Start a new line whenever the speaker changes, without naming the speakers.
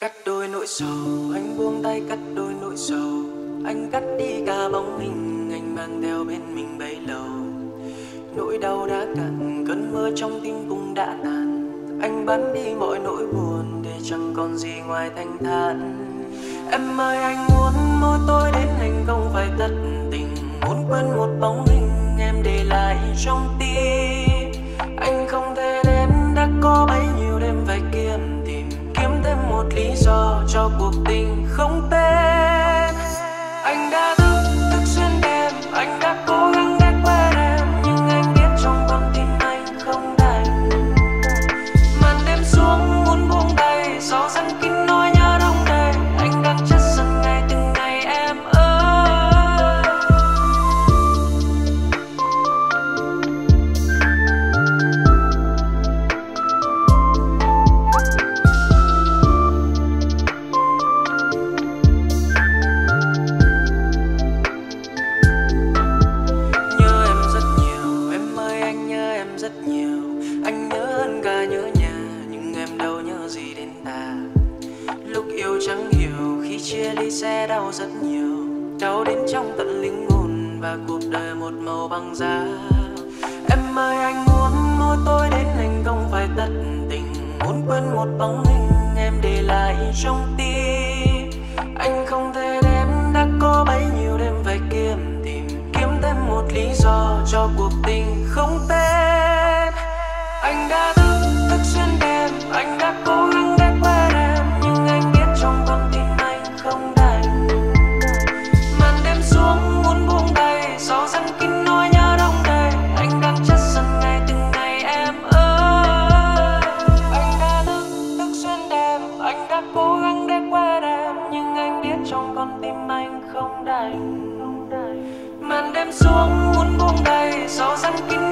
cắt đôi nỗi sầu, anh buông tay cắt đôi nỗi sầu. Anh cắt đi cả bóng hình anh mang theo bên mình bấy lâu. Nỗi đau đã cạn, cơn mưa trong tim cũng đã tàn. Anh bắn đi mọi nỗi buồn để chẳng còn gì ngoài thanh thản. Em ơi, anh muốn môi tôi đến anh không phải tất tình. Muốn quên một bóng hình em để lại trong tim. Cho cuộc tình không tên chia ly sẽ đau rất nhiều. Đau đến trong tận linh hồn và cuộc đời một màu băng giá. Em ơi, anh muốn môi tôi đến anh không phải tận tình. Muốn quên một bóng hình em để lại trong tim. Anh không thể đếm đã có bấy nhiêu đêm phải kiếm tìm. Kiếm thêm một lý do cho cuộc tình không tên anh đã thức thức xuyên anh không đành. Màn đêm xuống muốn buông đầy gió răng kín